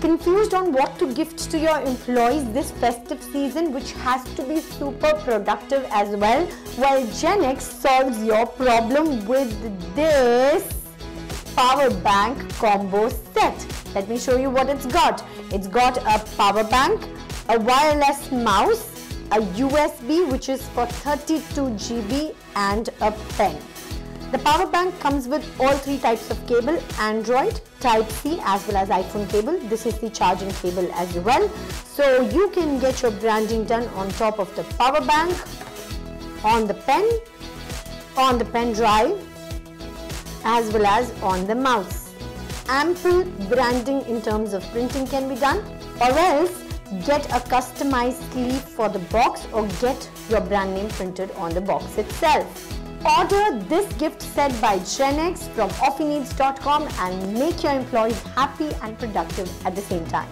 Confused on what to gift to your employees this festive season, which has to be super productive as well? Well, Genex solves your problem with this power bank combo set. Let me show you what it's got. It's got a power bank, a wireless mouse, a USB which is for 32 GB and a pen. The power bank comes with all three types of cable, Android, Type-C as well as iPhone cable. This is the charging cable as well. So you can get your branding done on top of the power bank, on the pen, on the pen drive as well as on the mouse. Ample branding in terms of printing can be done or else get a customized sleeve for the box or get your brand name printed on the box itself. Order this gift set by Genex from offineeds.com and make your employees happy and productive at the same time.